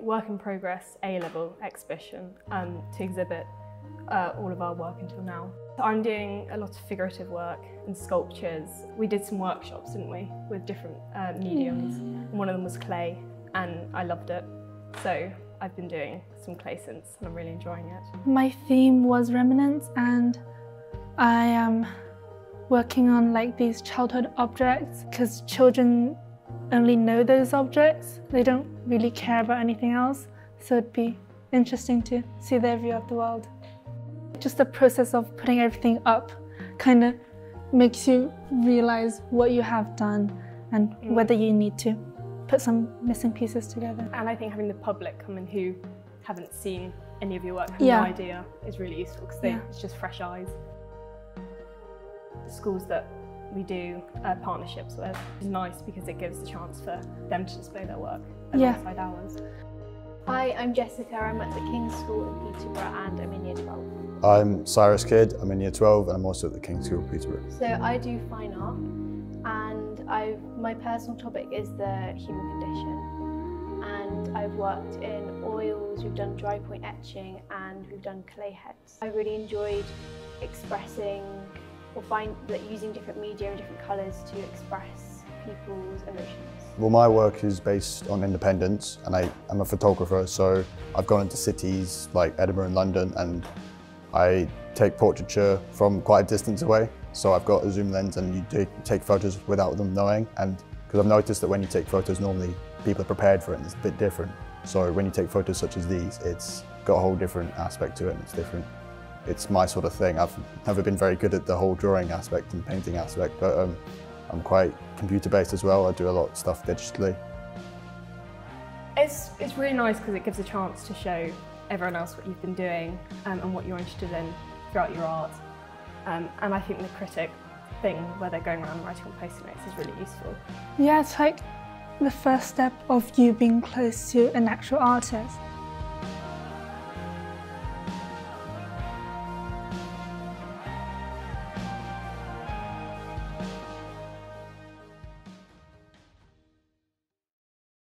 work in progress A-level exhibition um, to exhibit uh, all of our work until now. So I'm doing a lot of figurative work and sculptures. We did some workshops, didn't we, with different uh, mediums. Yeah. One of them was clay and I loved it. So I've been doing some clay since and I'm really enjoying it. My theme was remnants and I am working on like these childhood objects because children only know those objects. They don't really care about anything else. So it'd be interesting to see their view of the world. Just the process of putting everything up kind of makes you realize what you have done and Mm. whether you need to put some missing pieces together. And I think having the public come in who haven't seen any of your work, have Yeah. no idea, is really useful because Yeah. it's just fresh eyes. The schools that we do uh, partnerships with It's nice because it gives the chance for them to display their work Yeah. ours. Hi, I'm Jessica. I'm at the King's School in Peterborough and I'm in Year 12. I'm Cyrus Kidd, I'm in year 12 and I'm also at the King's School, Peterborough. So I do fine art and I my personal topic is the human condition. And I've worked in oils, we've done dry point etching and we've done clay heads. I really enjoyed expressing or find that using different media and different colours to express people's emotions. Well, my work is based on independence and I, I'm a photographer, so I've gone into cities like Edinburgh and London and I take portraiture from quite a distance away. So I've got a zoom lens and you take, take photos without them knowing. And because I've noticed that when you take photos, normally people are prepared for it and it's a bit different. So when you take photos such as these, it's got a whole different aspect to it and it's different. It's my sort of thing. I've never been very good at the whole drawing aspect and painting aspect, but um, I'm quite computer based as well. I do a lot of stuff digitally. It's, it's really nice because it gives a chance to show everyone else what you've been doing um, and what you're interested in throughout your art. Um, and I think the critic thing where they're going around writing on post-it notes is really useful. Yeah, it's like the first step of you being close to an actual artist.